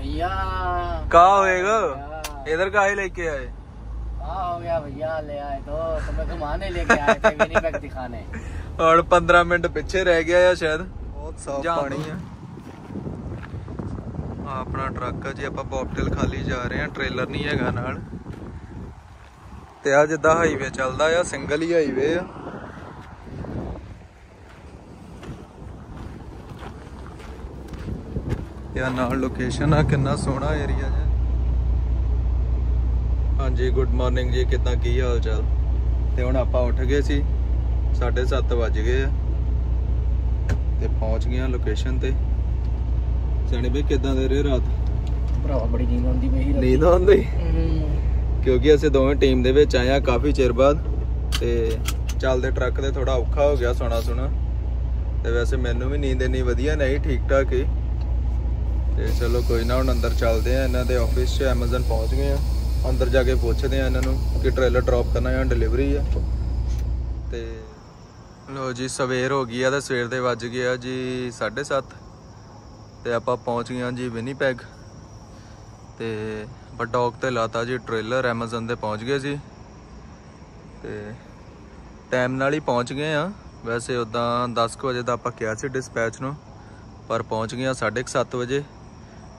भैया कहा होएगा भैया, इधर का ही लेके आए हाँ हो गया भैया ले आए तो तुम्हें घुमाने लेके आए थे विनीपेग दिखाने ਹੁਣ 15 ਮਿੰਟ ਪਿੱਛੇ ਰਹਿ ਗਿਆ ਆ ਸ਼ਾਇਦ ਬਹੁਤ ਸਾਫ ਜਾਂ ਪਾਣੀ ਆ ਆਹ ਆਪਣਾ ਟਰੱਕ ਆ ਜੀ ਆਪਾਂ ਬੌਬਟੇਲ ਖਾਲੀ ਜਾ ਰਹੇ ਆ ਟ੍ਰੇਲਰ ਨਹੀਂ ਹੈਗਾ ਨਾਲ ਤੇ ਆ ਜਿੱਦਾਂ ਹਾਈਵੇ ਚੱਲਦਾ ਆ ਸਿੰਗਲ ਹੀ ਹਾਈਵੇ ਆ ਤੇ ਆ ਨਾਲ ਲੋਕੇਸ਼ਨ ਆ ਕਿੰਨਾ ਸੋਹਣਾ ਏਰੀਆ ਜੀ ਹਾਂਜੀ ਗੁੱਡ ਮਾਰਨਿੰਗ ਜੀ ਕਿਦਾਂ ਕੀ ਹਾਲ ਚਾਲ ਤੇ ਹੁਣ ਆਪਾਂ ਉੱਠ ਗਏ ਸੀ 7:30 ਵੱਜ ਗਏ ਆ। ਤੇ ਪਹੁੰਚ ਗਏ ਆ ਲੋਕੇਸ਼ਨ ਤੇ। ਸਿਆਣੇ ਬਈ ਕਿਦਾਂ ਦੇ ਰਹੇ ਰਾਤ? ਭਰਾਵਾ ਬੜੀ ਨੀਂਦ ਆਉਂਦੀ ਪਈ ਸੀ ਨੀਂਦ ਆਉਂਦੀ? ਕਿਉਂਕਿ ਅਸੀਂ ਦੋਵੇਂ ਟੀਮ ਦੇ ਵਿੱਚ ਆਏ ਆ ਕਾਫੀ ਚਿਰ ਬਾਅਦ ਤੇ ਚੱਲਦੇ ਟਰੱਕ ਤੇ ਥੋੜਾ ਔਖਾ ਹੋ ਗਿਆ ਸੋਣਾ ਸੁਣਾ ਤੇ ਵੈਸੇ ਮੈਨੂੰ ਵੀ ਨੀਂਦ ਇੰਨੀ ਵਧੀਆ ਨਹੀਂ ਠੀਕ ਠਾਕ ਹੀ। ਤੇ ਚਲੋ ਕੋਈ ਨਾ, ਹੁਣ ਅੰਦਰ ਚੱਲਦੇ ਆ ਇਹਨਾਂ ਦੇ ਆਫਿਸ 'ਚ Amazon ਪਹੁੰਚ ਗਏ ਆ ਅੰਦਰ ਜਾ ਕੇ ਪੁੱਛਦੇ ਆ ਇਹਨਾਂ ਨੂੰ ਕਿ ਟ੍ਰੇਲਰ ਡ੍ਰੌਪ ਕਰਨਾ ਜਾਂ ਡਿਲੀਵਰੀ ਆ। ਤੇ ਲੋ ਜੀ, ਸਵੇਰ ਹੋ ਗਈ ਆ ਤੇ ਸਵੇਰ ਦੇ ਵੱਜ ਗਏ ਆ ਜੀ 7:30 ਤੇ ਆਪਾਂ ਪਹੁੰਚ ਗਏ ਆ ਜੀ ਵਿਨੀਪੈਗ ਤੇ ਆਪਾਂ ਡੌਕ ਤੇ ਲਾਤਾ ਜੀ ਟ੍ਰੇਲਰ Amazon ਦੇ ਪਹੁੰਚ ਗਏ ਸੀ। ਤੇ ਟਾਈਮ ਨਾਲ ਹੀ ਪਹੁੰਚ ਗਏ ਆ ਵੈਸੇ ਉਦਾਂ 10 ਕੁ ਵਜੇ ਦਾ ਆਪਾਂ ਕਿਹਾ ਸੀ ਡਿਸਪੈਚ ਨੂੰ, ਪਰ ਪਹੁੰਚ ਗਏ ਆ 7:30 ਵਜੇ।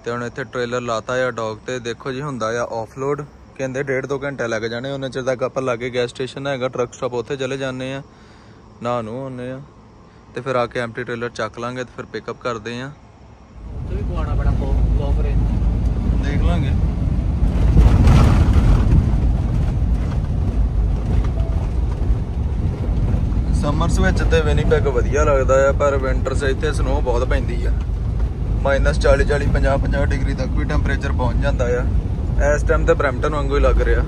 ਤੇ ਹੁਣ ਇੱਥੇ ਟ੍ਰੇਲਰ ਲਾਤਾ ਆ ਡੌਕ ਤੇ। ਦੇਖੋ ਜੀ ਹੁੰਦਾ ਆ ਆਫਲੋਡ ਕਹਿੰਦੇ 1.5 2 ਘੰਟੇ ਲੱਗ ਜਾਣੇ ਉਹਨਾਂ ਚਿਰ ਤੱਕ ਆਪਾਂ ਲਾਗੇ ਗੈਸ ਸਟੇਸ਼ਨ ਹੈਗਾ ਟਰੱਕ ਸਟਾਪ ਉੱਥੇ ਚਲੇ ਜਾਂਦੇ ਆ। ਨਾ ਨੂੰ ਹੁੰਨੇ ਆ। ਤੇ ਫਿਰ ਆ ਕੇ ਐਮਟੀ ਟ੍ਰੇਲਰ ਚੱਕ ਲਾਂਗੇ ਤੇ ਫਿਰ ਪਿਕਅਪ ਕਰਦੇ ਆ। ਉੱਥੇ ਵੀ ਪਵਾਉਣਾ ਬੜਾ ਬਲੌਗ ਰੇ ਦੇਖ ਲਾਂਗੇ। ਸਮਰਸ ਵਿੱਚ ਤੇ ਵਿਨੀਪੈਗ ਵਧੀਆ ਲੱਗਦਾ ਆ ਪਰ ਵਿੰਟਰਸ ਇੱਥੇ ਸਨੋ ਬਹੁਤ ਪੈਂਦੀ ਆ। 40 40 50 50 ਡਿਗਰੀ ਤੱਕ ਵੀ ਟੈਂਪਰੇਚਰ ਪਹੁੰਚ ਜਾਂਦਾ ਆ। ਇਸ ਟਾਈਮ ਤੇ ਬ੍ਰੈਂਪਟਨ ਵਾਂਗੂ ਹੀ ਲੱਗ ਰਿਹਾ।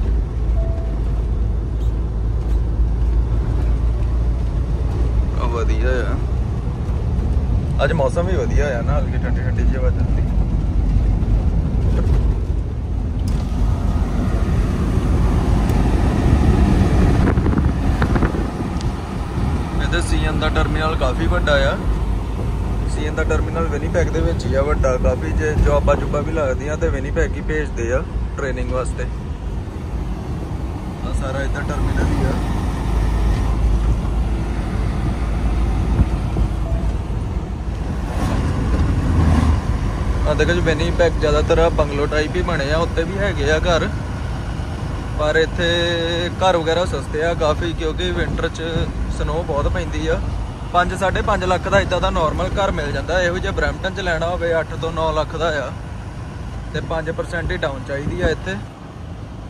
ਆ ਵਧੀਆ ਆ। ਅੱਜ ਮੌਸਮ ਵੀ ਵਧੀਆ ਆ ਨਾ, ਹਲਕੀ ਠੰਡੀ ਠੰਡੀ ਜਿਹੀ ਹਵਾ ਚੱਲਦੀ। ਇਹਦੇ ਸੀਐਨ ਦਾ ਟਰਮੀਨਲ ਕਾਫੀ ਵੱਡਾ ਆ। ਸੀਐਨ ਦਾ ਟਰਮੀਨਲ ਵਿਨੀਪੈਗ ਦੇ ਵਿੱਚ ਹੀ ਆ ਵੱਡਾ, ਕਾਫੀ ਜੇ ਜੌਬਾਂ ਜੁਬਾਂ ਵੀ ਲੱਗਦੀਆਂ ਤੇ ਵਿਨੀਪੈਗ ਹੀ ਭੇਜਦੇ ਆ ਟ੍ਰੇਨਿੰਗ ਵਾਸਤੇ। ਆ ਸਾਰਾ ਇਹਦਾ ਟਰਮੀਨਲ ਹੀ ਆ। ਆ ਦੇਖੋ ਜੀ ਵਿਨੀਪੈਗ ਜ਼ਿਆਦਾਤਰ ਬੰਗਲੋ ਟਾਈਪ ਹੀ ਬਣੇ ਆ ਉੱਤੇ ਵੀ ਹੈਗੇ ਆ ਘਰ। ਪਰ ਇੱਥੇ ਘਰ ਵਗੈਰਾ ਸਸਤੇ ਆ, ਕਾਫੀ ਕਿਉਂਕਿ ਵਿੰਟਰ 'ਚ ਸਨੋ ਬਹੁਤ ਪੈਂਦੀ ਆ। 5 5.5 ਲੱਖ ਦਾ ਇਦਾਂ ਦਾ ਨਾਰਮਲ ਘਰ ਮਿਲ ਜਾਂਦਾ। ਇਹੋ ਜਿਹਾ ਬ੍ਰੈਂਪਟਨ 'ਚ ਲੈਣਾ ਹੋਵੇ 8 ਤੋਂ 9 ਲੱਖ ਦਾ ਆ। ਤੇ 5% ਹੀ ਡਾਊਨ ਚਾਹੀਦੀ ਆ ਇੱਥੇ।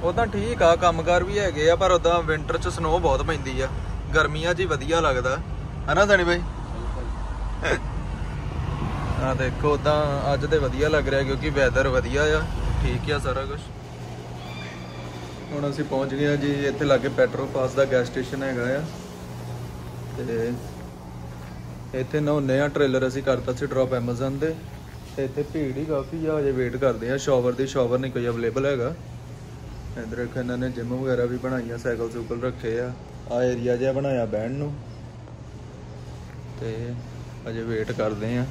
ਉਦਾਂ ਠੀਕ ਆ, ਕੰਮਕਾਰ ਵੀ ਹੈਗੇ ਆ, ਪਰ ਉਦਾਂ ਵਿੰਟਰ 'ਚ ਸਨੋ ਬਹੁਤ ਪੈਂਦੀ ਆ। ਗਰਮੀਆਂ 'ਚ ਹੀ ਵਧੀਆ ਲੱਗਦਾ। ਹਨਾ ਸਣੀ ਬਾਈ? ਆ ਦੇਖੋ ਉਦਾਂ ਅੱਜ ਤੇ ਵਧੀਆ ਲੱਗ ਰਿਹਾ ਕਿਉਂਕਿ ਵੈਦਰ ਵਧੀਆ ਆ। ਠੀਕ ਆ ਸਾਰਾ ਕੁਝ ਹੁਣ ਅਸੀਂ ਪਹੁੰਚ ਗਏ ਆ ਜੀ, ਇੱਥੇ ਲਾਗੇ ਪੈਟਰੋਲ ਪਾਸ ਦਾ ਗੈਸ ਸਟੇਸ਼ਨ ਹੈਗਾ ਆ। ਤੇ ਇੱਥੇ ਨਹਾਉਂਦੇ ਆ ਟ੍ਰੇਲਰ ਅਸੀਂ ਕਰਤਾ ਸੀ ਡ੍ਰੌਪ Amazon ਦੇ ਤੇ ਇੱਥੇ ਭੀੜ ਹੀ ਕਾਫੀ ਆ, ਹਜੇ ਵੇਟ ਕਰਦੇ ਆ। ਸ਼ਾਵਰ ਦੀ ਸ਼ਾਵਰ ਨਹੀਂ ਕੋਈ ਅਵੇਲੇਬਲ ਹੈਗਾ। ਇਧਰ ਇੱਕ ਇਹਨਾਂ ਨੇ ਜਿਮ ਵਗੈਰਾ ਵੀ ਬਣਾਈਆਂ, ਸਾਈਕਲ ਸੂਕਲ ਰੱਖੇ ਆ। ਆ ਏਰੀਆ ਜਿਹਾ ਬਣਾਇਆ ਬਹਿਣ ਨੂੰ। ਤੇ ਅਜੇ ਵੇਟ ਕਰਦੇ ਆ।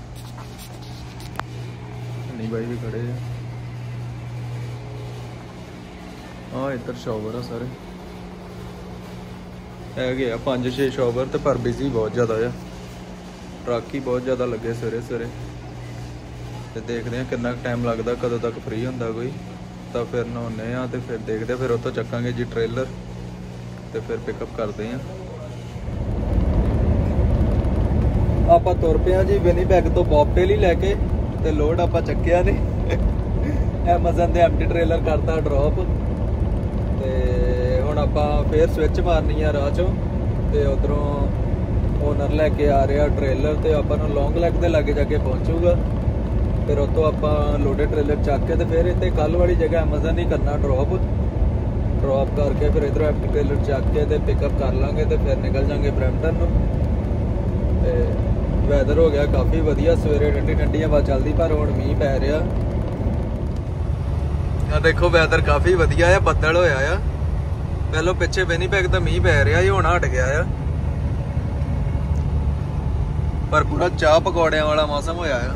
ਨਹੀਂ ਬਾਈ ਵੀ ਖੜੇ ਆ। ਆ ਇੱਧਰ ਸ਼ਾਵਰ ਆ ਸਾਰੇ। ਹੈਗੇ ਆ 5-6 ਸ਼ਾਵਰ ਤੇ ਪਰ ਬਿਜ਼ੀ ਬਹੁਤ ਜ਼ਿਆਦਾ ਆ। ਟਰੱਕ ਹੀ ਬਹੁਤ ਜ਼ਿਆਦਾ ਲੱਗੇ ਸਵੇਰੇ ਸਵੇਰੇ। ਤੇ ਦੇਖਦੇ ਆ ਕਿੰਨਾ ਟਾਈਮ ਲੱਗਦਾ ਕਦੋਂ ਤੱਕ ਫ੍ਰੀ ਹੁੰਦਾ ਕੋਈ। ਤਾਂ ਫਿਰ ਨਹਾਉਂਦੇ ਆ ਤੇ ਫਿਰ ਦੇਖਦੇ ਆ, ਫਿਰ ਉੱਥੋਂ ਚੱਕਾਂਗੇ ਜੀ ਟ੍ਰੇਲਰ ਤੇ ਫਿਰ ਪਿਕਅਪ ਕਰਦੇ ਆ ਆਪਾਂ ਤੁਰ ਪਿਆ ਜੀ ਵਿਨੀਪੈਗ ਤੋਂ ਬੌਬਟੇਲ ਹੀ ਲੈ ਕੇ ਤੇ ਲੋਡ ਆਪਾਂ ਚੱਕਿਆ ਨਹੀਂ Amazon ਦੇ ਐਮਟੀ ਟ੍ਰੇਲਰ ਕਰਤਾ ਡ੍ਰੌਪ ਤੇ ਹੁਣ ਆਪਾਂ ਫੇਰ ਸਵਿਚ ਮਾਰਨੀ ਆ ਰਾਹ ਚੋਂ ਤੇ ਉਧਰੋਂ ਓਨਰ ਲੈ ਕੇ ਆ ਰਿਹਾ ਟ੍ਰੇਲਰ ਤੇ ਆਪਾਂ ਨੂੰ ਲੌਂਗ ਲੈਗ ਦੇ ਲਾਗੇ ਜਾ ਕੇ ਪਹੁੰਚੂਗਾ। ਫਿਰ ਉਤੋਂ ਆਪਾਂ ਲੋਡਡ ਟ੍ਰੇਲਰ ਚੱਕ ਕੇ ਤੇ ਫਿਰ ਇੱਥੇ ਕੱਲ ਵਾਲੀ ਜਗ੍ਹਾ Amazon ਹੀ ਕਰਨਾ ਡ੍ਰੌਪ ਡ੍ਰੌਪ ਕਰਕੇ ਫਿਰ ਇਧਰੋਂ ਐਮਟੀ ਟ੍ਰੇਲਰ ਚੱਕ ਕੇ ਤੇ ਪਿਕਅਪ ਕਰ ਲਾਂਗੇ ਤੇ ਫਿਰ ਨਿਕਲ ਜਾਾਂਗੇ ਬ੍ਰੈਂਪਟਨ ਨੂੰ। ਤੇ ਵੈਦਰ ਹੋ ਗਿਆ ਕਾਫੀ ਵਧੀਆ, ਸਵੇਰੇ ਠੰਡੀ ਠੰਡੀ ਹਵਾ ਚੱਲਦੀ ਪਰ ਹੁਣ ਮੀਂਹ ਪੈ ਰਿਹਾ। ਆ ਦੇਖੋ ਵੈਦਰ ਕਾਫੀ ਵਧੀਆ ਆ, ਬੱਦਲ ਹੋਇਆ ਆ। ਪਹਿਲਾਂ ਪਿੱਛੇ ਵਿਨੀਪੈਗ ਤਾਂ ਮੀਂਹ ਪੈ ਰਿਹਾ ਸੀ, ਹੁਣ ਹਟ ਗਿਆ ਆ। ਪਰ ਪੂਰਾ ਚਾਹ ਪਕੌੜਿਆਂ ਵਾਲਾ ਮੌਸਮ ਹੋਇਆ ਆ।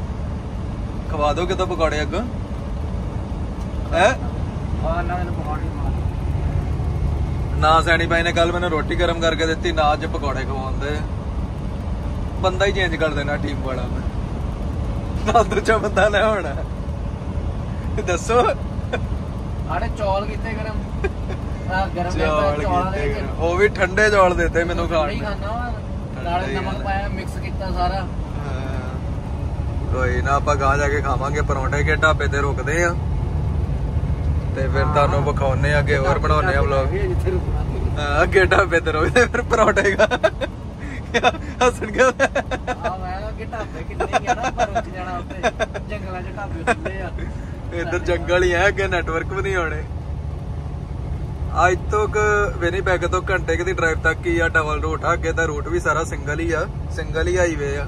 ਖਵਾ ਦੋ ਕਿਤੋਂ ਪਕੌੜੇ ਅੱਗੋਂ। ਹੈ? ਆ ਨਾ ਪਕੌੜੇ ਸੈਣੀ ਬਾਈ ਨੇ ਕੱਲ ਮੈਨੂੰ ਰੋਟੀ ਗਰਮ ਕਰਕੇ ਦਿੱਤੀ ਨਾ ਅੱਜ ਪਕੌੜੇ ਖਵਾਉਂਦੇ ਬੰਦਾ ਹੀ ਚੇਂਜ ਕਰ ਦੇਣਾ ਟੀਮ ਵਾਲਾ ਮੈਂ। ਨਾ ਦੂਜਾ ਬੰਦਾ ਲੈ ਹੋਣਾ ਦੱਸੋ। ਆੜੇ ਚੌਲ ਕੀਤੇ ਗਰਮ। ਆ ਗਰਮ ਚੌਲ ਵਿੱਚ। ਗਰਮ। ਉਹ ਵੀ ਠੰਡੇ ਚੌਲ ਦਿੱਤੇ ਮੈਨੂੰ ਖਾਣ ਨੂੰ। ਨਾਲੇ ਠੰਡੇ ਨਮਕ ਆ। ਪਾਇਆ ਮਿਕਸ ਕੀਤਾ ਸਾਰਾ। ਹਾਂ। ਕੋਈ ਨਾ ਆਪਾਂ ਗਾਂ ਜਾ ਕੇ ਖਾਵਾਂਗੇ ਪਰੌਂਠੇ ਕੇ ਢਾਬੇ ਤੇ ਰੁਕਦੇ ਆ। ਤੇ ਫਿਰ ਤੁਹਾਨੂੰ ਵਿਖਾਉਨੇ ਆ ਅੱਗੇ ਹੋਰ ਬਣਾਉਨੇ ਆ ਵਲੌਗ ਅੱਗੇ ਢਾਬੇ ਤੇ ਰੁਕਦੇ ਫਿਰ ਪਰੌਂਠੇ ਖਾ ਹੱਸਣ ਗਿਆ ਆ ਮੈਂ ਕਿ ਢਾਬੇ ਕਿੰਨੇ ਗਿਆ ਨਾ ਪਰ ਰੁਕ ਜਾਣਾ ਉੱਤੇ ਜੰਗਲਾਂ 'ਚ ਢਾਬੇ ਹੁੰਦੇ ਆ। ਇੱਧਰ ਜੰਗਲ ਹੀ ਹੈ ਅੱਗੇ ਨੈਟਵਰਕ ਵੀ ਨਹੀਂ ਆਉਣੇ ਅੱਜ ਤੋਂ ਵਿਨੀਪੈਗ ਤੋਂ ਘੰਟੇ ਦੀ ਡਰਾਈਵ ਤੱਕ ਹੀ ਆ ਡਬਲ ਰੂਟ ਆ ਅੱਗੇ ਦਾ ਰੂਟ ਵੀ ਸਾਰਾ ਸਿੰਗਲ ਹੀ ਆ ਸਿੰਗਲ ਹੀ ਹਾਈਵੇ ਆ।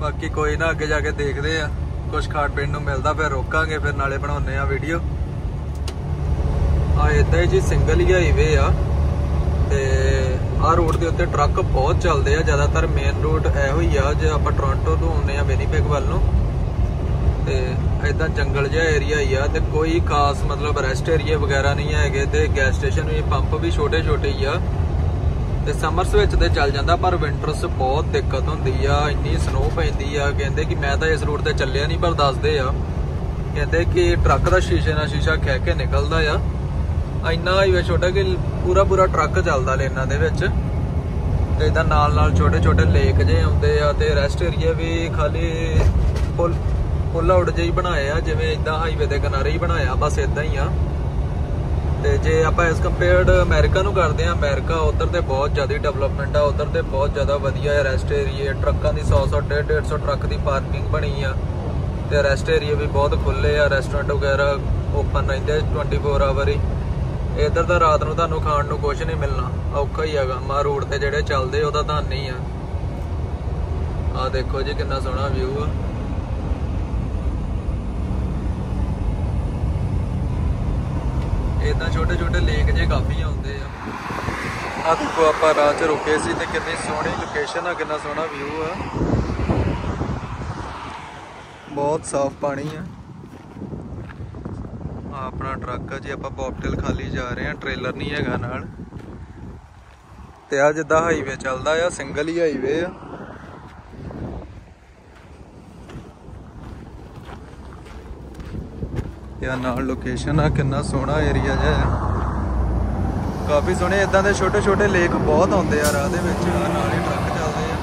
ਬਾਕੀ ਕੋਈ ਨਾ ਅੱਗੇ ਜਾ ਕੇ ਦੇਖਦੇ ਆ। ਕੁਝ ਖਾਣ ਪੀਣ ਨੂੰ ਮਿਲਦਾ ਫਿਰ ਰੋਕਾਂਗੇ, ਫਿਰ ਨਾਲੇ ਬਣਾਉਨੇ ਆ ਵੀਡੀਓ ਆ ਇਦਾਂ ਹੀ ਜੀ ਸਿੰਗਲ ਹੀ ਹਾਈਵੇ ਆ। ਤੇ ਆ ਰੋਡ ਦੇ ਉੱਤੇ ਟਰੱਕ ਬਹੁਤ ਚੱਲਦੇ ਆ, ਜ਼ਿਆਦਾਤਰ ਮੇਨ ਰੋਡ ਇਹੋ ਹੀ ਆ, ਜੇ ਆਪਾਂ ਟੋਰਾਂਟੋ ਤੋਂ ਆਉਂਦੇ ਆ ਵਿਨੀਪੈਗ ਵੱਲ ਨੂੰ। ਤੇ ਇਦਾਂ ਜੰਗਲ ਜਿਹਾ ਏਰੀਆ ਹੀ ਆ ਤੇ ਕੋਈ ਖਾਸ ਮਤਲਬ ਰੈਸਟ ਏਰੀਆ ਵਗੈਰਾ ਨਹੀਂ ਹੈਗੇ ਤੇ ਗੈਸ ਸਟੇਸ਼ਨ ਵੀ ਪੰਪ ਵੀ ਛੋਟੇ ਛੋਟੇ ਹੀ ਆ। ਤੇ ਸਮਰਸ ਵਿੱਚ ਤੇ ਚੱਲ ਜਾਂਦਾ ਪਰ ਵਿੰਟਰਸ ਬਹੁਤ ਦਿੱਕਤ ਹੁੰਦੀ ਆ, ਇੰਨੀ ਸਨੋ ਪੈਂਦੀ ਆ। ਕਹਿੰਦੇ ਕਿ ਮੈਂ ਤਾਂ ਇਸ ਰੂਟ ਤੇ ਚੱਲਿਆ ਨਹੀਂ ਪਰ ਦੱਸਦੇ ਆ। ਕਹਿੰਦੇ ਕਿ ਟਰੱਕ ਦਾ ਸ਼ੀਸ਼ੇ ਨਾਲ ਸ਼ੀਸ਼ਾ ਖਹਿ ਕੇ ਨਿਕਲਦਾ ਆ। ਇੰਨਾ ਹਾਈਵੇ ਛੋਟਾ ਕਿ ਪੂਰਾ ਪੂਰਾ ਟਰੱਕ ਚੱਲਦਾ ਲੇਨਾਂ ਦੇ ਵਿੱਚ। ਤੇ ਇਦਾਂ ਨਾਲ ਨਾਲ ਛੋਟੇ ਛੋਟੇ ਲੇਕ ਜੇ ਆਉਂਦੇ ਆ ਤੇ ਰੈਸਟ ਏਰੀਆ ਵੀ ਖਾਲੀ ਪੁੱਲ ਪੁੱਲ ਆਊਟ ਜਿਹੀ ਬਣਾਏ ਆ, ਜਿਵੇਂ ਇਦਾਂ ਹਾਈਵੇ ਦੇ ਕਿਨਾਰੇ ਹੀ ਬਣਾਇਆ ਬਸ ਇਦਾਂ ਹੀ ਆ। ਤੇ ਜੇ ਆਪਾਂ ਇਸ ਕੰਪੇਅਰਡ ਅਮਰੀਕਾ ਨੂੰ ਕਰਦੇ ਆ, ਅਮਰੀਕਾ ਉਧਰ ਤੇ ਬਹੁਤ ਜ਼ਿਆਦਾ ਡਿਵੈਲਪਮੈਂਟ ਆ, ਉਧਰ ਤੇ ਬਹੁਤ ਜ਼ਿਆਦਾ ਵਧੀਆ ਰੈਸਟ ਏਰੀਆ ਟਰੱਕਾਂ ਦੀ 100 100 150 150 ਟਰੱਕ ਦੀ ਪਾਰਕਿੰਗ ਬਣੀ ਆ। ਤੇ ਰੈਸਟ ਏਰੀਆ ਵੀ ਬਹੁਤ ਖੁੱਲੇ ਆ ਰੈਸਟੋਰੈਂਟ ਵਗੈਰਾ ਓਪਨ ਰਹਿੰਦੇ ਆ 24 ਆਵਰ ਹੀ। ਇਧਰ ਤਾਂ ਰਾਤ ਨੂੰ ਤੁਹਾਨੂੰ ਖਾਣ ਨੂੰ ਕੁਝ ਨਹੀਂ ਮਿਲਣਾ, ਔਖਾ ਹੀ ਹੈਗਾ। ਮਾ ਰੋਡ ਤੇ ਜਿਹੜੇ ਚੱਲਦੇ ਉਹਦਾ ਤਾਂ ਨਹੀਂ ਆ। ਆ ਦੇਖੋ ਜੀ ਕਿੰਨਾ ਸੋਹਣਾ ਵਿਊ ਆ। ਇਦਾਂ ਛੋਟੇ ਛੋਟੇ ਲੇਕ ਜੇ ਕਾਫੀ ਆਉਂਦੇ ਆ। ਆ ਦੇਖੋ, ਆਪਾਂ ਰਾਹ 'ਚ ਰੁਕੇ ਸੀ ਤੇ ਕਿੰਨੀ ਸੋਹਣੀ ਲੋਕੇਸ਼ਨ ਆ, ਕਿੰਨਾ ਸੋਹਣਾ ਵਿਊ ਆ। ਬਹੁਤ ਸਾਫ਼ ਪਾਣੀ ਆ। ਆ ਆਪਣਾ ਟਰੱਕ ਆ ਜੀ, ਆਪਾਂ ਬੌਬਟੇਲ ਖਾਲੀ ਜਾ ਰਹੇ ਆ, ਟ੍ਰੇਲਰ ਨਹੀਂ ਹੈਗਾ ਨਾਲ। ਤੇ ਆ ਜਿੱਦਾਂ ਹਾਈਵੇ ਚੱਲਦਾ ਆ ਸਿੰਗਲ ਹੀ ਹਾਈਵੇ ਆ। ਯਾ ਨਾਲ ਲੋਕੇਸ਼ਨ ਆ, ਕਿੰਨਾ ਸੋਹਣਾ ਏਰੀਆ ਜਿਹਾ ਹੈ ਕਾਫੀ ਸੋਹਣੇ ਇਦਾਂ ਦੇ ਛੋਟੇ ਛੋਟੇ ਲੇਕ ਬਹੁਤ ਆਉਂਦੇ ਆ ਰਾਹ ਦੇ ਵਿੱਚ ਆਹ ਨਾਲ ਹੀ ਟਰੱਕ ਚੱਲਦੇ ਆ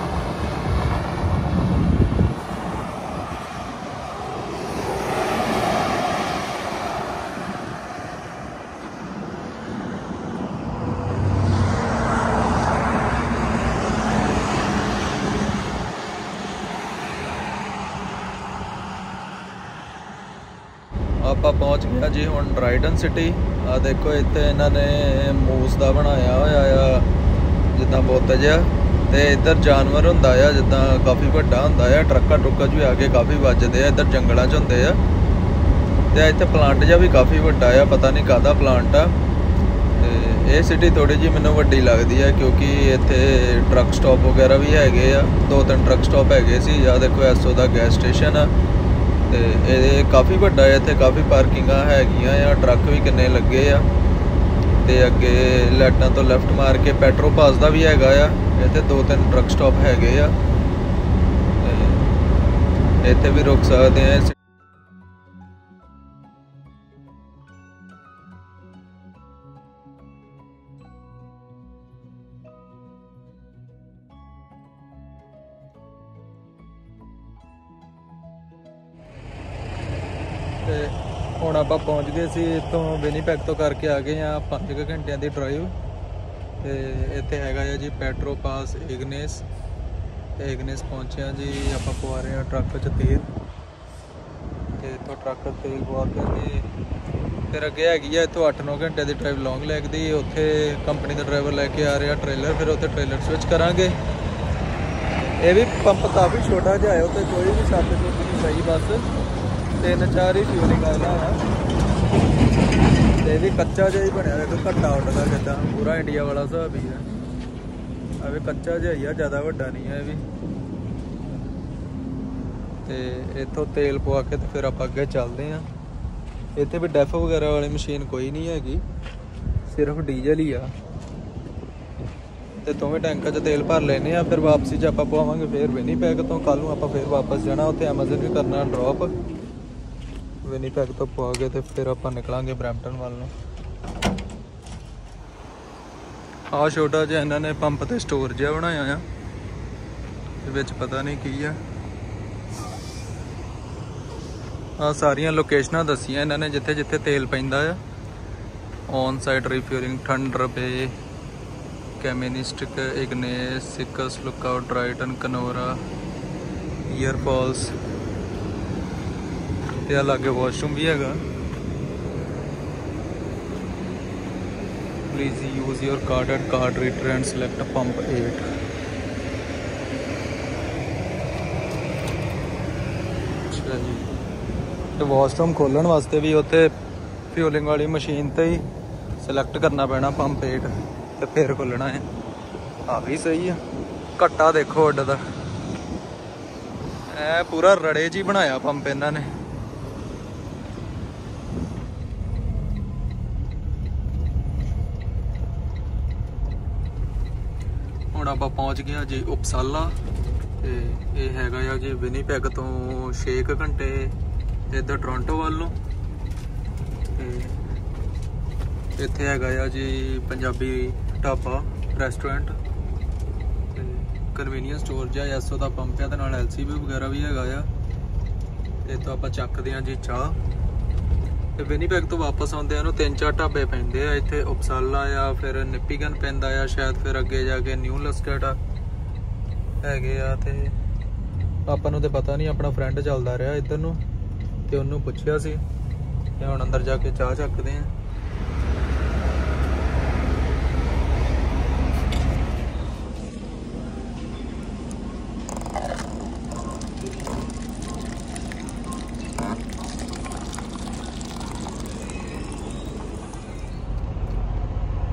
ਆਪਾਂ ਪਹੁੰਚ ਗਿਆ ਜੀ, ਹੁਣ ਡਰਾਈਡਨ ਸਿਟੀ ਆ ਦੇਖੋ ਇੱਥੇ ਇਹਨਾਂ ਨੇ ਮੂਸ ਦਾ ਬਣਾਇਆ ਹੋਇਆ ਆ, ਜਿੱਦਾਂ ਬੁੱਤ ਜਿਹਾ। ਤੇ ਇੱਧਰ ਜਾਨਵਰ ਹੁੰਦਾ ਆ, ਜਿੱਦਾਂ ਕਾਫੀ ਵੱਡਾ ਹੁੰਦਾ ਆ, ਟਰੱਕਾਂ ਟਰੁੱਕਾਂ 'ਚ ਵੀ ਆ ਕੇ ਕਾਫੀ ਵੱਜਦੇ ਆ, ਇੱਧਰ ਜੰਗਲਾਂ 'ਚ ਹੁੰਦੇ ਆ। ਤੇ ਇੱਥੇ ਪਲਾਂਟ ਜਿਹਾ ਵੀ ਕਾਫੀ ਵੱਡਾ ਆ, ਪਤਾ ਨਹੀਂ ਕਾਹਦਾ ਪਲਾਂਟ ਆ। ਤੇ ਇਹ ਸਿਟੀ ਥੋੜੀ ਜੀ ਮੈਨੂੰ ਵੱਡੀ ਲੱਗਦੀ ਹੈ ਕਿਉਂਕਿ ਇੱਥੇ ਟਰੱਕ ਸਟਾਪ ਵਗੈਰਾ ਵੀ ਹੈਗੇ ਆ, ਦੋ ਤਿੰਨ ਟਰੱਕ ਸਟਾਪ ਹੈਗੇ ਸੀ। ਆ ਦੇਖੋ, ਐਸੋ ਦਾ ਗੈਸ ਸਟੇਸ਼ਨ ਆ। ਤੇ ਇਹ ਕਾਫੀ ਵੱਡਾ ਹੈ, ਇੱਥੇ ਕਾਫੀ ਪਾਰਕਿੰਗਾਂ ਹੈਗੀਆਂ ਆ, ਟਰੱਕ ਵੀ ਕਿੰਨੇ ਲੱਗੇ ਆ। ਤੇ ਅੱਗੇ ਲੈਟਾਂ ਤੋਂ ਲੈਫਟ ਮਾਰ ਕੇ ਪੈਟਰੋ ਪਾਸ ਦਾ ਵੀ ਹੈਗਾ ਆ, ਇੱਥੇ ਦੋ ਤਿੰਨ ਟਰੱਕ ਸਟਾਪ ਹੈਗੇ ਆ। ਇੱਥੇ ਵੀ ਰੁਕ ਸਕਦੇ ਆ। ਆਪਾਂ ਅਸੀਂ ਇੱਥੋਂ ਵਿਨੀਪੈਗ ਤੋਂ ਕਰਕੇ ਆ ਗਏ ਆ 5 ਘੰਟਿਆਂ ਦੀ ਡਰਾਈਵ ਤੇ ਇੱਥੇ ਹੈਗਾ ਆ ਜੀ ਪੈਟਰੋ ਪਾਸ ਇਗਨੇਸ ਤੇ ਇਗਨੇਸ ਪਹੁੰਚਿਆ ਜੀ, ਆਪਾਂ ਪਵਾ ਰਹੇ ਆ ਟਰੱਕ 'ਚ ਤੇਲ। ਤੇ ਇੱਥੋਂ ਟਰੱਕ ਤੇਲ ਪਵਾ ਕੇ ਜੀ, ਫਿਰ ਅੱਗੇ ਹੈਗੀ ਆ ਇੱਥੋਂ 8-9 ਘੰਟੇ ਦੀ ਡਰਾਈਵ ਲੌਂਗ ਲੈਗ ਦੀ। ਉੱਥੇ ਕੰਪਨੀ ਦਾ ਡਰਾਈਵਰ ਲੈ ਕੇ ਆ ਰਿਹਾ ਟ੍ਰੇਲਰ ਫਿਰ ਉੱਥੇ ਟ੍ਰੇਲਰ ਸਵਿਚ ਕਰਾਂਗੇ। ਇਹ ਵੀ ਪੰਪ ਕਾਫੀ ਛੋਟਾ ਜਿਹਾ ਹੈ, ਉੱਥੇ ਕੋਈ ਵੀ ਸੱਤ ਸੁੱਤ ਨਹੀਂ ਸਹੀ ਬਸ। ਤਿੰਨ ਚਾਰ ਹੀ ਫਿਊਲਿੰਗ ਵਾਲਾ ਆ ਤੇ ਵੀ ਕੱਚਾ ਜਿਹਾ ਹੀ ਬਣਿਆ ਦੇਖੋ ਘੱਟਾ ਉੱਡਦਾ ਕਿੱਦਾਂ ਪੂਰਾ ਇੰਡੀਆ ਵਾਲਾ ਹਿਸਾਬ ਹੀ ਆ। ਵੀ ਕੱਚਾ ਜਿਹਾ ਹੀ ਆ, ਜ਼ਿਆਦਾ ਵੱਡਾ ਨਹੀਂ ਹੈ ਇਹ ਵੀ। ਤੇ ਇੱਥੋਂ ਤੇਲ ਪਵਾ ਕੇ ਤੇ ਫਿਰ ਆਪਾਂ ਅੱਗੇ ਚੱਲਦੇ ਆਂ ਇੱਥੇ ਵੀ ਡੈਫ ਵਗੈਰਾ ਵਾਲੀ ਮਸ਼ੀਨ ਕੋਈ ਨਹੀਂ ਹੈਗੀ, ਸਿਰਫ ਡੀਜ਼ਲ ਹੀ ਆ। ਤੇ ਦੋਵੇਂ ਟੈਂਕਾਂ 'ਚ ਤੇਲ ਭਰ ਲੈਨੇ ਆ ਫਿਰ ਵਾਪਸੀ 'ਚ ਆਪਾਂ ਪਵਾਵਾਂਗੇ ਫੇਰ ਵਿਨੀਪੈਗ ਤੋਂ ਕੱਲ ਨੂੰ ਆਪਾਂ ਫੇਰ ਵਾਪਸ ਜਾਣਾ, ਉੱਥੇ ਐਮਾਜ਼ਨ ਵੀ ਕਰਨਾ ਡ੍ਰੌਪ ਵਿਨੀਪੈਗ ਤੋਂ ਪਵਾ ਕੇ ਤੇ ਫਿਰ ਆਪਾਂ ਨਿਕਲਾਂਗੇ ਬਰੈਂਪਟਨ ਵੱਲ ਨੂੰ। ਆ ਛੋਟਾ ਜਿਹਾ ਇਹਨਾਂ ਨੇ ਪੰਪ ਤੇ ਸਟੋਰ ਜਿਹਾ ਬਣਾਇਆ ਆ। ਦੇ ਵਿੱਚ ਪਤਾ ਨਹੀਂ ਕੀ ਆ। ਆ ਸਾਰੀਆਂ ਲੋਕੇਸ਼ਨਾਂ ਦੱਸੀਆਂ ਇਹਨਾਂ ਨੇ ਜਿੱਥੇ ਜਿੱਥੇ ਤੇਲ ਪੈਂਦਾ ਆ। On site refuelling Thunder Bay ਕੈਮਿਨਿਸਟਿਕ Ignace six Lookout Dryden Kenora Ear Falls ਤੇ ਆ ਲਾਗੇ ਵਾਸ਼ਰੂਮ ਵੀ ਹੈਗਾ। Please use your card at card reader and select pump 8 ਅੱਛਾ ਜੀ। ਤੇ ਵਾਸ਼ਰੂਮ ਖੋਲਣ ਵਾਸਤੇ ਵੀ ਉੱਥੇ ਫਿਊਲਿੰਗ ਵਾਲੀ ਮਸ਼ੀਨ ਤੇ ਹੀ ਸਿਲੈਕਟ ਕਰਨਾ ਪੈਣਾ ਪੰਪ 8 ਤੇ ਫਿਰ ਖੋਲਣਾ ਹੈ। ਆ ਵੀ ਸਹੀ ਆ। ਘੱਟਾ ਦੇਖੋ ਅੱਡ ਦਾ। ਇਹ ਪੂਰਾ ਰੜੇ ਜੀ ਬਣਾਇਆ ਪੰਪ ਇਹਨਾਂ ਨੇ। ਆਪਾਂ ਪਹੁੰਚ ਗਏ ਹਾਂ ਜੀ ਉਪਸਾਲਾ ਤੇ ਇਹ ਹੈਗਾ ਆ ਜੀ ਵਿਨੀਪੈਗ ਤੋਂ 6 ਘੰਟੇ ਇੱਧਰ ਟੋਰਾਂਟੋ ਵੱਲ ਨੂੰ ਤੇ ਇੱਥੇ ਹੈਗਾ ਆ ਜੀ ਪੰਜਾਬੀ ਢਾਬਾ ਰੈਸਟੋਰੈਂਟ ਤੇ ਕਨਵੀਨੀਅੰਸ ਸਟੋਰ ਜਿਹਾ ਐਸਓ ਦਾ ਪੰਪ ਆ ਤੇ ਨਾਲ ਐਲਸੀਬੀ ਵਗੈਰਾ ਵੀ ਹੈਗਾ ਆ। ਤੇ ਤੋਂ ਆਪਾਂ ਚੱਕਦੇ ਆ ਜੀ ਚਾਹ। ਤੇ ਵਿਨੀਪੈਗ ਤੋਂ ਵਾਪਸ ਆਉਂਦੇ ਆ ਨੂੰ ਤਿੰਨ ਚਾਰ ਢਾਬੇ ਪੈਂਦੇ ਆ। ਇੱਥੇ ਉਪਸਾਲਾ ਆ, ਫਿਰ ਨਿੱਪੀਗਨ ਪੈਂਦਾ ਆ, ਸ਼ਾਇਦ ਫਿਰ ਅੱਗੇ ਜਾ ਕੇ ਨਿਊ ਲਸਕਟ ਆ। ਹੈਗੇ ਆ ਤੇ ਆਪਾਂ ਨੂੰ ਤੇ ਪਤਾ ਨਹੀਂ, ਆਪਣਾ ਫਰੈਂਡ ਚੱਲਦਾ ਰਿਹਾ ਇੱਧਰ ਨੂੰ ਤੇ ਉਹਨੂੰ ਪੁੱਛਿਆ ਸੀ। ਤੇ ਹੁਣ ਅੰਦਰ ਜਾ ਕੇ ਚਾਹ ਚੱਕਦੇ ਆ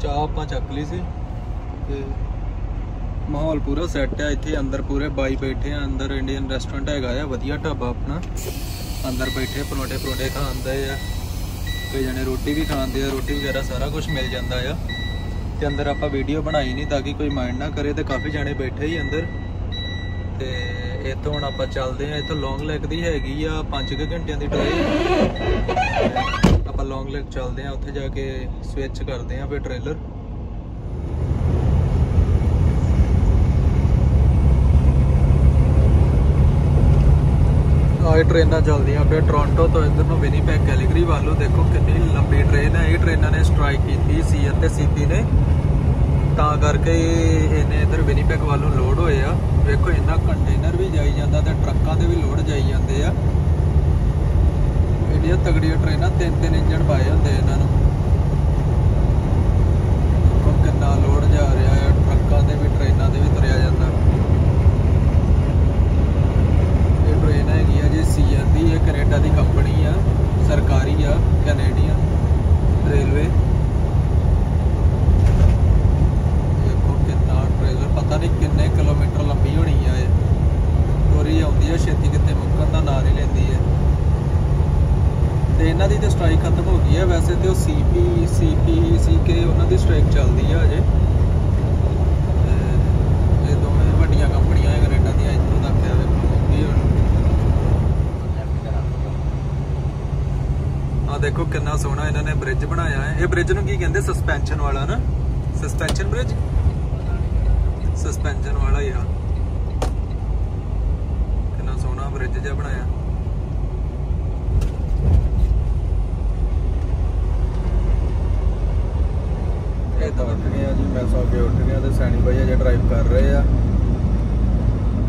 ਚਾਹ ਆਪਾਂ ਚੱਕ ਲਈ ਸੀ ਤੇ ਮਾਹੌਲ ਪੂਰਾ ਸੈੱਟ ਆ, ਇੱਥੇ ਅੰਦਰ ਪੂਰੇ ਬਾਈ ਬੈਠੇ ਆ, ਅੰਦਰ ਇੰਡੀਅਨ ਰੈਸਟੋਰੈਂਟ ਹੈਗਾ ਆ, ਵਧੀਆ ਢਾਬਾ ਆਪਣਾ। ਅੰਦਰ ਬੈਠੇ, ਪਰੌਂਠੇ ਪਰੌਂਠੇ ਖਾਂਦੇ ਆ, ਕਈ ਜਣੇ ਰੋਟੀ ਵੀ ਖਾਂਦੇ ਆ, ਰੋਟੀ ਵਗੈਰਾ ਸਾਰਾ ਕੁਝ ਮਿਲ ਜਾਂਦਾ ਆ। ਤੇ ਅੰਦਰ ਆਪਾਂ ਵੀਡੀਓ ਬਣਾਈ ਨਹੀਂ ਤਾਂ ਕਿ ਕੋਈ ਮਾਈਂਡ ਨਾ ਕਰੇ ਤੇ ਕਾਫੀ ਜਣੇ ਬੈਠੇ ਹੀ ਅੰਦਰ। ਤੇ ਇੱਥੋਂ ਹੁਣ ਆਪਾਂ ਚੱਲਦੇ ਆ, ਇੱਥੋਂ ਲੌਂਗ ਲੈਕ ਦੀ ਹੈਗੀ ਆ 5 ਘੰਟਿਆਂ ਦੀ ਡਰਾਈਵ ਆਪਾਂ ਲੌਂਗ ਲੈਕ ਚੱਲਦੇ ਆ, ਉੱਥੇ ਜਾ ਕੇ ਸਵਿਚ ਕਰਦੇ ਆ ਫਿਰ ਟ੍ਰੇਲਰ ਆਏ ਟ੍ਰੇਨਾਂ ਚੱਲਦੀਆਂ ਪਿਆ ਟੋਰਾਂਟੋ ਤੋਂ ਇੱਧਰ ਨੂੰ ਵਿਨੀਪੈਗ ਕੈਲੀਗਰੀ ਵੱਲੋਂ ਦੇਖੋ ਕਿੰਨੀ ਲੰਬੀ ਟ੍ਰੇਨ ਹੈ। ਇਹ ਟ੍ਰੇਨਾਂ ਨੇ ਸਟ੍ਰਾਈਕ ਕੀਤੀ ਸੀ ਅਤੇ ਸੀਪੀ ਨੇ। ਤਾਂ ਕਰਕੇ ਇਹਨੇ ਇੱਧਰ ਵਿਨੀਪੈਗ ਵੱਲੋਂ ਲੋਡ ਹੋਏ ਆ। ਵੇਖੋ, ਇੰਨਾ ਕੰਟੇਨਰ ਵੀ ਜਾਈ ਜਾਂਦਾ ਤੇ ਟਰੱਕਾਂ ਦੇ ਵੀ ਲੋਡ ਜਾਈ ਜਾਂਦੇ ਆ। ਇੰਡੀਆ ਤਗੜੀਆਂ ਟ੍ਰੇਨਾਂ ਤਿੰਨ ਤਿੰਨ ਇੰਜਣ ਪਾਏ ਹੁੰਦੇ ਇਹਨਾਂ ਨੂੰ। ਦੇਖੋ ਕਿੰਨਾ ਲੋਡ ਜਾ ਰਿਹਾ ਹੈ ਟਰੱਕਾਂ ਦੇ ਵੀ, ਟ੍ਰੇਨਾਂ ਦੇ ਵੀ ਤੁਰਿਆ ਜਾਂਦਾ ਇਹ ਟ੍ਰੇਨ ਹੈਗੀ ਆ ਜੀ ਸੀਐਨ ਦੀ ਇਹ ਕੈਨੇਡਾ ਦੀ ਕੰਪਨੀ ਆ, ਸਰਕਾਰੀ ਆ, ਕੈਨੇਡੀਅਨ ਰੇਲਵੇ। ਦੇਖੋ ਕਿੰਨਾ ਟ੍ਰੇਲਰ ਪਤਾ ਨਹੀਂ ਕਿੰਨੇ ਕਿਲੋਮੀਟਰ ਲੰਬੀ ਹੋਣੀ ਆ ਇਹ। ਤੋਰੀ ਆਉਂਦੀ ਆ, ਛੇਤੀ ਕਿਤੇ ਮੁੱਕਣ ਦਾ ਨਾਂ ਨਹੀਂ ਲੈਂਦੀ ਹੈ ਤੇ ਇਹਨਾਂ ਦੀ ਤੇ ਸਟ੍ਰਾਈਕ ਖਤਮ ਹੋ ਗਈ ਹੈ ਵੈਸੇ ਤੇ ਉਹ ਸੀਪੀ ਸੀਪੀ ਸੀਕੇ ਉਹਨਾਂ ਦੀ ਸਟ੍ਰਾਈਕ ਚੱਲਦੀ ਆ ਅਜੇ ਤੇ ਇਹ ਦੋਵੇਂ ਵੱਡੀਆਂ ਕੰਪਨੀਆਂ ਹੈ ਕੈਨੇਡਾ ਦੀਆਂ ਇੱਥੋਂ ਤੱਕ ਆ ਵੇਖੋ ਮੁੱਕੀ ਹੁਣ ਆ ਦੇਖੋ ਕਿੰਨਾ ਸੋਹਣਾ ਇਹਨਾਂ ਨੇ ਬ੍ਰਿਜ ਬਣਾਇਆ ਹੈ। ਇਹ ਬ੍ਰਿਜ ਨੂੰ ਕੀ ਕਹਿੰਦੇ? ਸਸਪੈਂਸ਼ਨ ਵਾਲਾ ਨਾ? ਸਸਪੈਂਸ਼ਨ ਬ੍ਰਿਜ ਸਸਪੈਂਸ਼ਨ ਵਾਲਾ ਹੀ ਆ। ਕਿੰਨਾ ਸੋਹਣਾ ਬ੍ਰਿਜ ਜਿਹਾ ਬਣਾਇਆ। ਇਹ ਤਾਂ ਉੱਠ ਗਏ ਜੀ, ਮੈਂ ਸੌ ਕੇ ਉੱਠ ਗਿਆ ਤੇ ਸੈਣੀ ਭਾਈ ਅਜੇ ਡਰਾਈਵ ਕਰ ਰਹੇ ਆ।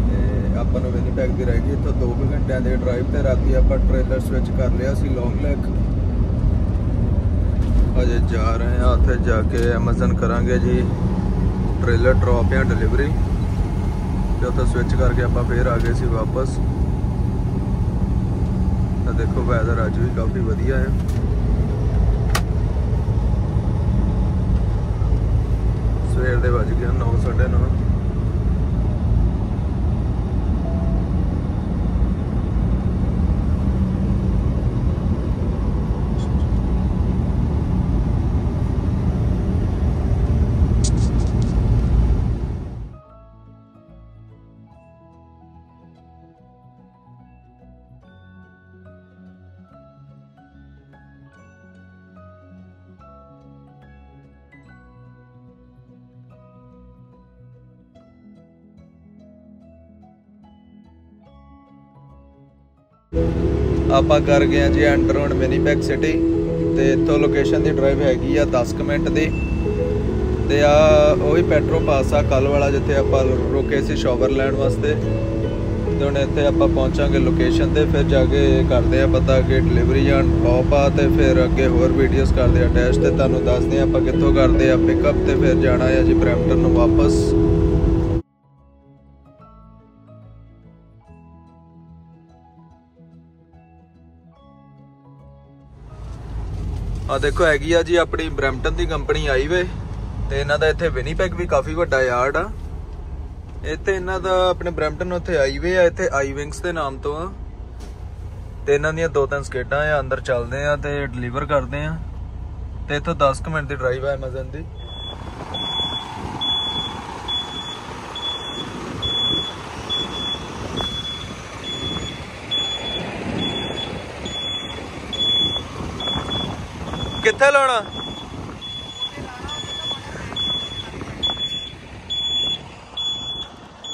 ਤੇ ਆਪਾਂ ਨੂੰ ਵਿਨੀਪੈਗ ਦੀ ਰਹਿ ਗਈ, ਇੱਥੋਂ 2 ਘੰਟਿਆਂ ਦੇ ਡਰਾਈਵ ਤੇ ਰਾਤੀ ਆਪਾਂ ਟ੍ਰੇਲਰ ਸਵਿਚ ਕਰ ਲਿਆ ਸੀ ਲੌਂਗ ਲੈਕ ਅਜੇ ਜਾ ਰਹੇ ਆ ਉੱਥੇ ਜਾ ਕੇ ਐਮਾਜ਼ਨ ਕਰਾਂਗੇ ਜੀ। ਟ੍ਰੇਲਰ ਡ੍ਰੌਪ ਜਾਂ ਡਿਲੀਵਰੀ ਤੇ ਉੱਥੇ ਸਵਿਚ ਕਰਕੇ ਆਪਾਂ ਫੇਰ ਆ ਗਏ ਸੀ ਵਾਪਸ। ਤਾਂ ਦੇਖੋ ਵੈਦਰ ਅੱਜ ਵੀ ਕਾਫੀ ਵਧੀਆ ਹੈ ਸਵੇਰ ਦੇ ਵੱਜ ਗਏ 9:30 ਆਪਾਂ ਕਰ ਗਏ ਆ ਜੀ ਐਂਟਰ ਹੁਣ ਵਿਨੀਪੈਗ ਸਿਟੀ ਤੇ ਇੱਥੋਂ ਲੋਕੇਸ਼ਨ ਦੀ ਡਰਾਈਵ ਹੈਗੀ ਆ 10 ਕੁ ਮਿੰਟ ਦੀ। ਤੇ ਆ ਉਹੀ ਪੈਟਰੋ ਪਾਸ ਆ ਕੱਲ ਵਾਲਾ ਜਿੱਥੇ ਆਪਾਂ ਰੁਕੇ ਸੀ ਸ਼ਾਵਰ ਲੈਣ ਵਾਸਤੇ। ਤੇ ਹੁਣ ਇੱਥੇ ਆਪਾਂ ਪਹੁੰਚਾਂਗੇ ਲੋਕੇਸ਼ਨ ਤੇ, ਫਿਰ ਜਾ ਕੇ ਕਰਦੇ ਆ ਪਤਾ ਕਿ ਡਿਲੀਵਰੀ ਜਾਂ ਡ੍ਰੌਪ ਆ ਤੇ ਫਿਰ ਅੱਗੇ ਹੋਰ ਵੀਡੀਓਜ਼ ਕਰਦੇ ਆ ਅਟੈਚ ਤੇ ਤੁਹਾਨੂੰ ਦੱਸਦੇ ਆ ਆਪਾਂ ਕਿੱਥੋਂ ਕਰਦੇ ਆ ਪਿਕਅਪ ਤੇ ਫਿਰ ਜਾਣਾ ਆ ਜੀ ਬਰੈਂਪਟਨ ਨੂੰ ਵਾਪਸ। ਆ ਦੇਖੋ, ਹੈਗੀ ਆ ਜੀ ਆਪਣੀ ਬਰੈਂਪਟਨ ਦੀ ਕੰਪਨੀ ਆਈ ਵੇ, ਤੇ ਇਹਨਾਂ ਦਾ ਇੱਥੇ ਵਿਨੀਪੈਗ ਵੀ ਕਾਫੀ ਵੱਡਾ ਯਾਰਡ ਆ। ਇੱਥੇ ਇਹਨਾਂ ਦਾ ਆਪਣੇ ਬਰੈਂਪਟਨ ਉੱਥੇ ਆਈਵੇ ਆ, ਇੱਥੇ ਆਈ ਵਿੰਗਸ ਦੇ ਨਾਮ ਤੋਂ ਆ। ਤੇ ਇਹਨਾਂ ਦੀਆਂ ਦੋ ਤਿੰਨ ਸਕੇਟਾਂ ਆ, ਅੰਦਰ ਚੱਲਦੇ ਆ ਤੇ ਡਿਲੀਵਰ ਕਰਦੇ ਆ। ਤੇ ਇੱਥੋਂ 10 ਕੁ ਮਿੰਟ ਦੀ ਡਰਾਈਵ ਆ ਐਮਾਜ਼ਨ ਦੀ। ਕਿੱਥੇ ਲਾਉਣਾ?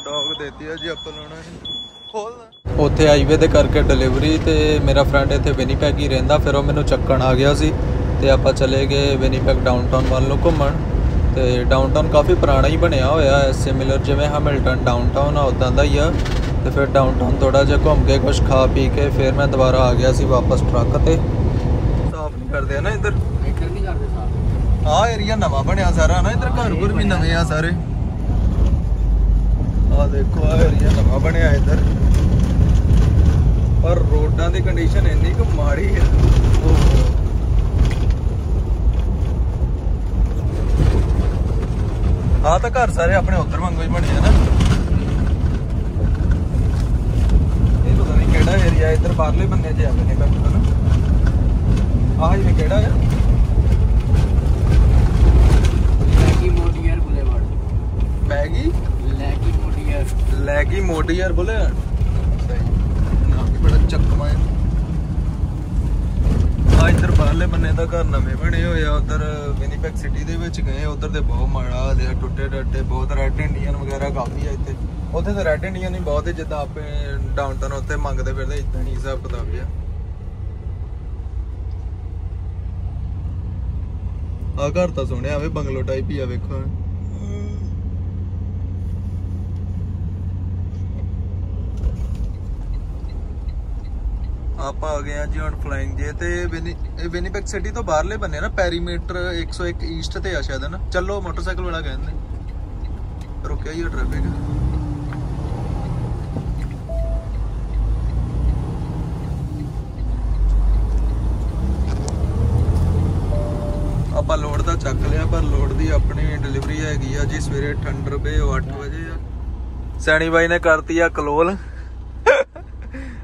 ਡੌਗ ਦੇਤੀ ਆ ਜੀ ਆਪਾਂ ਲਾਉਣਾ ਖੋਲ ਉੱਥੇ ਹਾਈਵੇ ਦੇ ਕਰਕੇ ਡਿਲੀਵਰੀ ਤੇ ਮੇਰਾ ਫਰੈਂਡ ਇੱਥੇ ਵਿਨੀਪੈਗ ਹੀ ਰਹਿੰਦਾ ਫਿਰ ਉਹ ਮੈਨੂੰ ਚੱਕਣ ਆ ਗਿਆ ਸੀ ਤੇ ਆਪਾਂ ਚਲੇ ਗਏ ਵਿਨੀਪੈਗ ਡਾਊਨਟਾਊਨ ਵੱਲ ਨੂੰ ਘੁੰਮਣ ਤੇ ਡਾਊਨਟਾਊਨ ਕਾਫੀ ਪੁਰਾਣਾ ਹੀ ਬਣਿਆ ਹੋਇਆ ਹੈ ਸਿਮਿਲਰ ਜਿਵੇਂ ਹੈਮਿਲਟਨ ਡਾਊਨਟਾਊਨ ਆ ਉਦਾਂ ਦਾ ਹੀ ਆ ਤੇ ਫਿਰ ਡਾਊਨਟਾਊਨ ਥੋੜਾ ਜਿਹਾ ਘੁੰਮ ਕੇ ਕੁਝ ਖਾ ਪੀ ਕੇ ਫਿਰ ਮੈਂ ਦੁਬਾਰਾ ਆ ਗਿਆ ਸੀ ਵਾਪਸ ਟਰੱਕ ਤੇ। ਸਾਫ਼ ਨਹੀਂ ਕਰਦੇ ਆ ਨਾ ਇੱਧਰ ਇੱਧਰ ਨਹੀਂ ਕਰਦੇ ਸਾਹ ਆ ਏਰੀਆ ਨਵਾਂ ਬਣਿਆ ਸਾਰਾ ਨਾ ਇੱਧਰ ਘਰ ਘਰ ਵੀ ਨਵੇਂ ਆ ਸਾਰੇ। ਆ ਦੇਖੋ ਆ ਏਰੀਆ ਨਵਾਂ ਬਣਿਆ ਇੱਧਰ। ਪਰ ਰੋਡਾਂ ਦੀ ਕੰਡੀਸ਼ਨ ਇੰਨੀ ਕੁ ਮਾੜੀ ਹੈ ਆ ਤਾਂ ਘਰ ਸਾਰੇ ਆਪਣੇ ਉਧਰ ਵਾਂਗੂ ਹੀ ਬਣੇ ਆ ਨਾ। ਇਹ ਪਤਾ ਨਹੀਂ ਕਿਹੜਾ ਏਰੀਆ ਇੱਧਰ ਬਾਹਰਲੇ ਬੰਨੇ ਜੇ ਆਵੇ ਨੇ ਬੈਠਾ ਨਾ। ਆਹ ਹੀ ਕਿਹੜਾ ਹੈ ਲੈਗੀ ਮੋਡੀਅਰ ਬੁਲੇਵਾਰਡ ਮੈਗੀ ਲੈਗੀ ਮੋਡੀਅਰ ਲੈਗੀ ਮੋਡੀ ਯਾਰ ਬੋਲੇ। ਨਾਮ ਵੀ ਬੜਾ ਚੱਕਮਾ ਹੈ। ਆ ਇੱਧਰ ਬਾਹਰਲੇ ਬੰਨੇ ਦਾ ਘਰ ਨਵੇਂ ਬਣੇ ਹੋਏ ਆ। ਉਧਰ ਵਿਨੀਪੈਗ ਸਿਟੀ ਦੇ ਵਿੱਚ ਗਏ ਉਧਰ ਤੇ ਬਹੁਤ ਮਾੜਾ ਹਾਲ ਆ। ਟੁੱਟੇ ਟੱਟੇ ਬਹੁਤ ਰੈੱਡ ਇੰਡੀਅਨ ਵਗੈਰਾ ਕਾਫੀ ਆ ਇੱਥੇ। ਉੱਥੇ ਤਾਂ ਰੈੱਡ ਇੰਡੀਅਨ ਹੀ ਬਹੁਤ ਹੈ ਜਿੱਦਾਂ ਆਪੇ ਡਾਊਨਟਾਊਨ ਉੱਤੇ ਮੰਗਦੇ ਫਿਰਦੇ ਇਦਾਂ ਨਹੀਂ ਹਿਸਾਬ ਕਿਤਾਬ ਆ ਆ ਘਰ ਤਾਂ ਸੋਹਣਿਆ ਆਵੇ ਬੰਗਲੋ ਟਾਈਪ ਹੀ ਆ ਵੇਖੋ। ਆਪਾਂ ਆ ਗਏ ਆ ਜੀ ਹੁਣ ਫਲਾਈਂਗ ਜੇ ਤੇ ਇਹ ਵਿਨੀਪੈਗ ਸਿਟੀ ਤੋਂ ਬਾਹਰਲੇ ਬੰਨੇ ਨਾ ਪੈਰੀਮੀਟਰ 101 ਈਸਟ ਤੇ ਆ ਸ਼ਾਇਦ ਨਾ? ਚੱਲੋ, ਮੋਟਰਸਾਈਕਲ ਵਾਲਾ ਕਹਿੰਦੇ। ਰੁਕਿਆ ਹੀ ਟ੍ਰੈਫਿਕ ਆਪਾਂ ਲੋਡ ਦਾ ਚੱਕ ਲਿਆ, ਪਰ ਲੋਡ ਦੀ ਆਪਣੀ ਡਿਲੀਵਰੀ ਹੈਗੀ ਆ ਜੀ, ਸਵੇਰੇ ਠੰਡਰ ਬੇ 8 ਵਜੇ ਆ। ਸੈਣੀ ਬਾਈ ਨੇ ਕਰਤੀ ਆ ਕਲੋਲ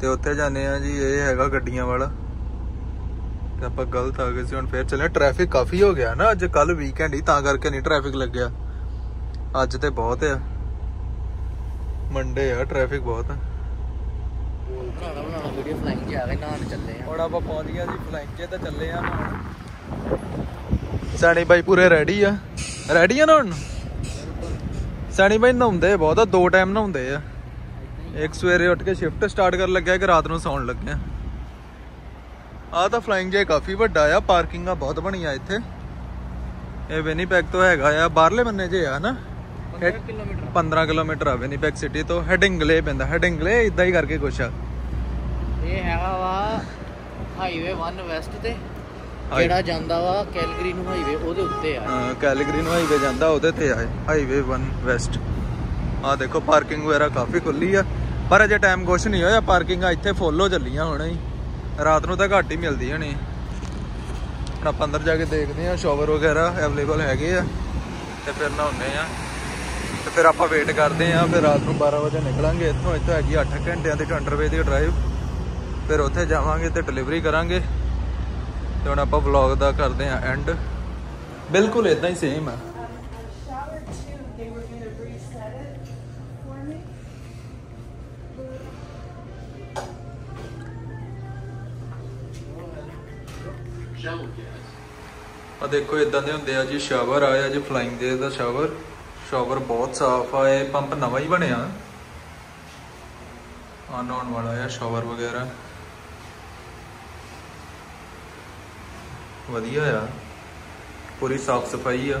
ਤੇ ਉੱਥੇ ਜਾਂਦੇ ਆ ਜੀ ਇਹ ਹੈਗਾ ਗੱਡੀਆਂ ਵਾਲਾ। ਤੇ ਆਪਾਂ ਗਲਤ ਆ ਗਏ ਸੀ ਹੁਣ ਫੇਰ ਚੱਲੇ ਟ੍ਰੈਫਿਕ ਕਾਫੀ ਹੋ ਗਿਆ ਨਾ ਅੱਜ ਕੱਲ ਵੀਕਐਂਡ ਹੀ ਤਾਂ ਕਰਕੇ ਨਹੀਂ ਟ੍ਰੈਫਿਕ ਲੱਗਿਆ। ਅੱਜ ਤੇ ਬਹੁਤ ਆ। ਮੰਡੇ ਆ ਟ੍ਰੈਫਿਕ ਬਹੁਤ ਆ। ਘਾੜਾ ਬਣਾਉਣ ਲੱਗੇ ਫਲਾਈਂਗ ਆ ਗਏ ਨਾਨ ਚੱਲੇ ਆ। ਹੁਣ ਆਪਾਂ ਪਹੁੰਚ ਗਿਆ ਫਲਾਈਂਗ ਤੇ ਚੱਲੇ ਆ ਹੁਣ ਸਾਣੀ ਬਾਈ ਪੂਰੇ ਰੈਡੀ ਆ। ਰੈਡੀ ਆ ਨਾ ਹੁਣ ਸਾਣੀ ਬਾਈ ਨਹਾਉਂਦੇ ਬਹੁਤ ਨਹਾਉਂਦੇ ਆ। ਇੱਕ ਸਵੇਰੇ ਉੱਠ ਕੇ ਸ਼ਿਫਟ ਸਟਾਰਟ ਕਰਨ ਲੱਗਿਆ ਕਿ ਰਾਤ ਨੂੰ ਸੌਣ ਲੱਗਿਆ। ਆ ਤਾਂ ਫਲਾਈਂਗ ਜੇ ਕਾਫੀ ਵੱਡਾ ਆ ਪਾਰਕਿੰਗਾਂ ਬਹੁਤ ਬਣੀਆਂ ਇੱਥੇ। ਇਹ ਵਿਨੀਪੈਗ ਤੋਂ ਹੈਗਾ ਆ ਬਾਹਰਲੇ ਬੰਨੇ ਜੇ ਆ ਨਾ 15 ਕਿਲੋਮੀਟਰ। 15 ਕਿਲੋਮੀਟਰ ਆ ਵਿਨੀਪੈਗ ਸਿਟੀ ਤੋਂ। ਹੈਡਿੰਗਲੇ ਪੈਂਦਾ ਹੈਡਿੰਗਲੇ ਇਦਾਂ ਹੀ ਕਰਕੇ ਕੁਛ ਆ। ਇਹ ਹੈਗਾ ਵਾ ਹਾਈਵੇ 1 ਵੈਸਟ ਤੇ ਜਿਹੜਾ ਜਾਂਦਾ ਵਾ ਕੈਲਗਰੀ ਨੂੰ ਹਾਈਵੇ ਉਹਦੇ ਉੱਤੇ ਆ। ਹਾਂ ਕੈਲਗਰੀ ਨੂੰ ਹਾਈਵੇ ਜਾਂਦਾ ਉਹਦੇ ਤੇ ਆ ਹਾਈਵੇ 1 ਵੈਸਟ ਆ ਦੇਖੋ ਪਾਰਕਿੰਗ ਵਗੈਰਾ ਕਾਫੀ ਖੁੱਲੀ ਆ। ਪਰ ਅਜੇ ਟਾਈਮ ਕੁਛ ਨਹੀਂ ਹੋਇਆ ਪਾਰਕਿੰਗਾਂ ਇੱਥੇ ਫੁੱਲ ਹੋ ਚੱਲੀਆਂ ਹੁਣ ਹੀ ਰਾਤ ਨੂੰ ਤਾਂ ਘੱਟ ਹੀ ਮਿਲਦੀ ਹੋਣੀ। ਹੁਣ ਆਪਾਂ ਅੰਦਰ ਜਾ ਕੇ ਦੇਖਦੇ ਆ ਸ਼ਾਵਰ ਵਗੈਰਾ ਅਵੇਲੇਬਲ ਹੈਗੇ ਆ। ਤੇ ਫਿਰ ਨਹਾਉਂਦੇ ਆ ਤੇ ਫਿਰ ਆਪਾਂ ਵੇਟ ਕਰਦੇ ਆ ਫਿਰ ਰਾਤ ਨੂੰ 12 ਵਜੇ ਨਿਕਲਾਂਗੇ। ਇੱਥੋਂ ਇੱਥੋਂ ਹੈਗੀ 8 ਘੰਟਿਆਂ ਦੀ ਟੰਡਰਵੇ ਦੀ ਡਰਾਈਵ ਫਿਰ ਉੱਥੇ ਜਾਵਾਂਗੇ ਤੇ ਡਿਲੀਵਰੀ ਕਰਾਂਗੇ। ਤੇ ਹੁਣ ਆਪਾਂ ਵਲੌਗ ਦਾ ਕਰਦੇ ਆਂ ਐਂਡ ਬਿਲਕੁਲ ਇਦਾਂ ਹੀ ਸੇਮ ਆ। ਆ ਦੇਖੋ ਇਦਾਂ ਦੇ ਹੁੰਦੇ ਆ ਜੀ ਸ਼ਾਵਰ ਆਇਆ ਜੀ ਫਲਾਈਂਗ ਦੇ ਦਾ ਸ਼ਾਵਰ ਸ਼ਾਵਰ ਬਹੁਤ ਸਾਫ਼ ਆ, ਇਹ ਪੰਪ ਨਵਾਂ ਹੀ ਬਣਿਆ। ਆ ਨਹਾਉਣ ਵਾਲਾ ਆ ਸ਼ਾਵਰ ਵਗੈਰਾ। ਵਧੀਆ ਆ। ਪੂਰੀ ਸਾਫ਼ ਸਫ਼ਾਈ ਆ।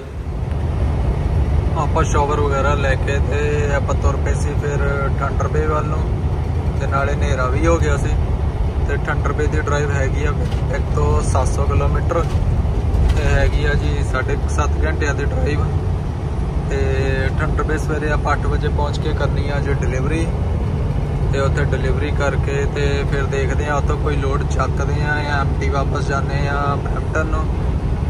ਆਪਾਂ ਸ਼ਾਵਰ ਵਗੈਰਾ ਲੈ ਕੇ ਤੇ ਆਪਾਂ ਤੁਰ ਪਏ ਸੀ ਫਿਰ ਠੰਡਰ ਬੇ ਵੱਲ ਨੂੰ, ਤੇ ਨਾਲੇ ਹਨੇਰਾ ਵੀ ਹੋ ਗਿਆ ਸੀ। ਤੇ ਠੰਡਰ ਬੇ ਦੀ ਡਰਾਈਵ ਹੈਗੀ ਆ ਇੱਕ ਤੋਂ 700 ਕਿਲੋਮੀਟਰ, ਇਹ ਹੈਗੀ ਆ ਜੀ 7.5 ਘੰਟਿਆਂ ਦੀ ਡਰਾਈਵ ਤੇ ਠੰਡਰ ਬੇ ਸਵੇਰੇ ਆਪਾਂ 8 ਵਜੇ ਪਹੁੰਚ ਕੇ ਕਰਨੀ ਆ ਜੀ ਡਿਲੀਵਰੀ ਤੇ ਉੱਥੇ ਡਿਲੀਵਰੀ ਕਰਕੇ ਤੇ ਫਿਰ ਦੇਖਦੇ ਆ ਉੱਥੋਂ ਕੋਈ ਲੋਡ ਚੱਕਦੇ ਆ ਜਾਂ ਐਮਟੀ ਵਾਪਸ ਜਾਂਦੇ ਆ ਬ੍ਰੈਂਪਟਨ ਨੂੰ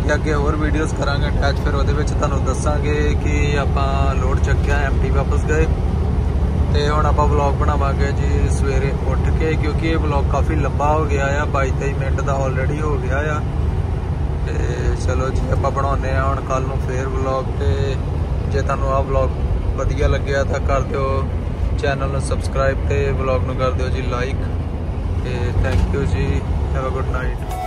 ਤੇ ਅੱਗੇ ਹੋਰ ਵੀਡੀਓਜ਼ ਕਰਾਂਗੇ। ਅਟੈਚ ਫਿਰ ਉਹਦੇ ਵਿੱਚ ਤੁਹਾਨੂੰ ਦੱਸਾਂਗੇ ਕਿ ਆਪਾਂ ਲੋਡ ਚੱਕਿਆ ਐਮਟੀ ਵਾਪਸ ਗਏ। ਤੇ ਹੁਣ ਆਪਾਂ ਵਲੌਗ ਬਣਾਵਾਂਗੇ ਜੀ ਸਵੇਰੇ ਉੱਠ ਕੇ, ਕਿਉਂਕਿ ਇਹ ਵਲੌਗ ਕਾਫੀ ਲੰਬਾ ਹੋ ਗਿਆ ਆ 22 23 ਮਿੰਟ ਦਾ ਆਲਰੇਡੀ ਹੋ ਗਿਆ ਆ। ਤੇ ਚਲੋ ਜੀ, ਆਪਾਂ ਬਣਾਉਨੇ ਆ ਹੁਣ ਕੱਲ ਨੂੰ ਫੇਰ ਵਲੌਗ ਤੇ। ਜੇ ਤੁਹਾਨੂੰ ਆਹ ਵਲੌਗ ਵਧੀਆ ਲੱਗਿਆ ਤਾਂ ਕਰ ਦਿਓ ਚੈਨਲ ਨੂੰ ਸਬਸਕ੍ਰਾਈਬ ਤੇ ਵਲੌਗ ਨੂੰ ਕਰ ਦਿਓ ਜੀ ਲਾਈਕ ਤੇ ਥੈਂਕ ਯੂ ਜੀ ਹੈਵ ਅ ਗੁੱਡ ਨਾਈਟ